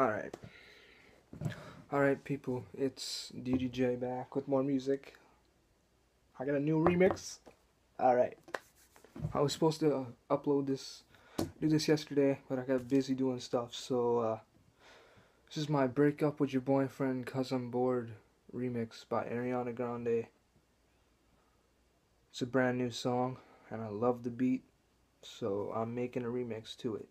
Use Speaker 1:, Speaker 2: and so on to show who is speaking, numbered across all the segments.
Speaker 1: Alright. Alright, people. It's DDJ back with more music. I got a new remix. Alright. I was supposed to uh, upload this, do this yesterday, but I got busy doing stuff. So, uh, this is my Break Up With Your Boyfriend Cause I'm Bored remix by Ariana Grande. It's a brand new song, and I love the beat, so I'm making a remix to it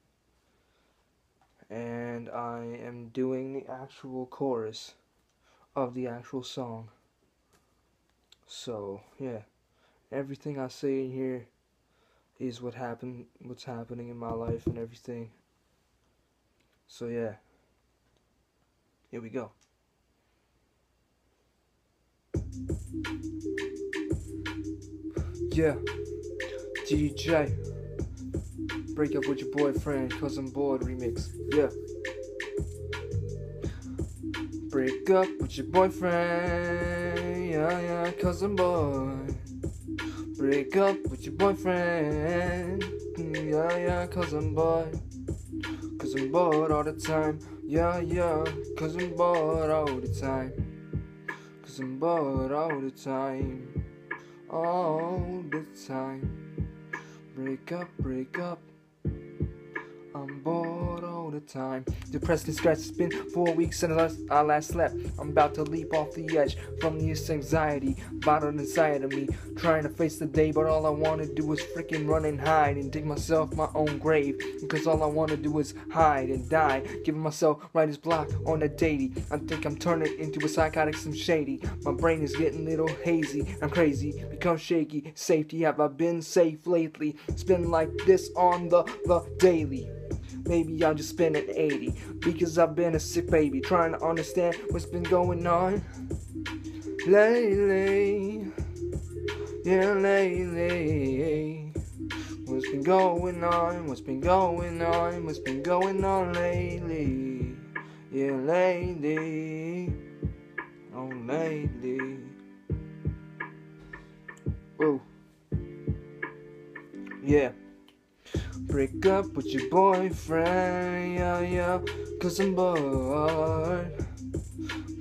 Speaker 1: and I am doing the actual chorus of the actual song. So, yeah. Everything I say in here is what happened what's happening in my life and everything. So, yeah. Here we go. Yeah. DJ break up with your boyfriend cause I'm bored remix. Yeah. Break up with your boyfriend, yeah, yeah, cause I'm bored. Break up with your boyfriend, mm, yeah, yeah, cause I'm bored. Cause I'm bored all the time, yeah, yeah, cause I'm bored all the time. Cause I'm bored all the time, all the time. Break up, break up. I'm bored all the time. Depressed and stressed. It's been four weeks since I last slept. I'm about to leap off the edge from this anxiety bottled inside of me. Trying to face the day, but all I want to do is freaking run and hide and dig myself my own grave. Because all I want to do is hide and die. Giving myself writer's block on a daily. I think I'm turning into a psychotic, some shady. My brain is getting a little hazy. I'm crazy, become shaky. Safety, have I been safe lately? It's been like this on the, the daily. Maybe I'll just spend an 80 because I've been a sick baby trying to understand what's been going on lately. Yeah, lately. What's been going on? What's been going on? What's been going on lately? Yeah, lately. Oh, lately. Whoa. Yeah. Break up with your boyfriend, yeah, yeah, cause I'm bored.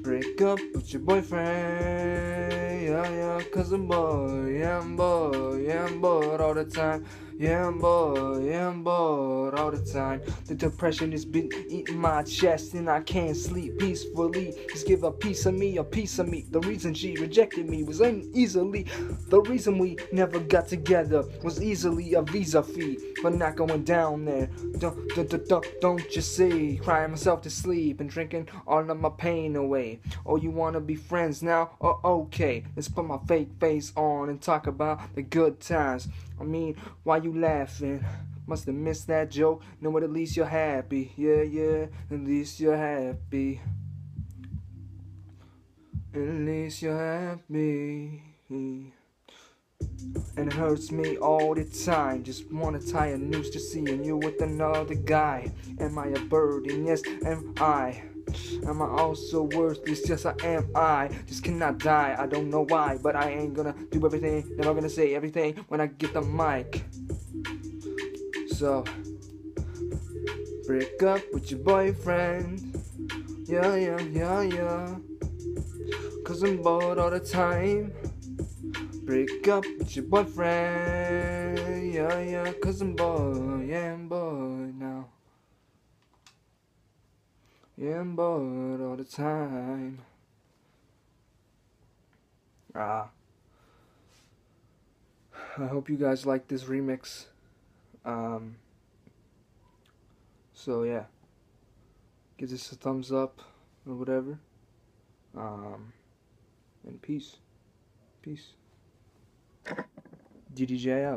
Speaker 1: Break up with your boyfriend, yeah, yeah, cause I'm bored, yeah, I'm bored, yeah, I'm bored all the time. Yeah, I'm yeah, I'm all the time. The depression has been eating my chest and I can't sleep peacefully. Just give a piece of me, a piece of me. The reason she rejected me was easily. The reason we never got together was easily a visa fee. But not going down there. Don't, don't, don't, don't you see? Crying myself to sleep and drinking all of my pain away. Oh, you wanna be friends now? Oh, okay. Let's put my fake face on and talk about the good times. I mean, why you laughing? Must have missed that joke. Know what? At least you're happy. Yeah, yeah. At least you're happy. At least you're happy. And it hurts me all the time. Just wanna tie a noose to seeing you with another guy. Am I a burden? Yes, am I. Am I also worthless? Yes, I am. I just cannot die. I don't know why, but I ain't gonna do everything. Never gonna say everything when I get the mic. So, break up with your boyfriend. Yeah, yeah, yeah, yeah. Cause I'm bored all the time. Break up with your boyfriend. Yeah, yeah, cause I'm bored. Yeah, I'm bored. I'm bored all the time. Ah. I hope you guys like this remix. Um, so yeah. Give this a thumbs up or whatever. Um, and peace. Peace. DDJ out.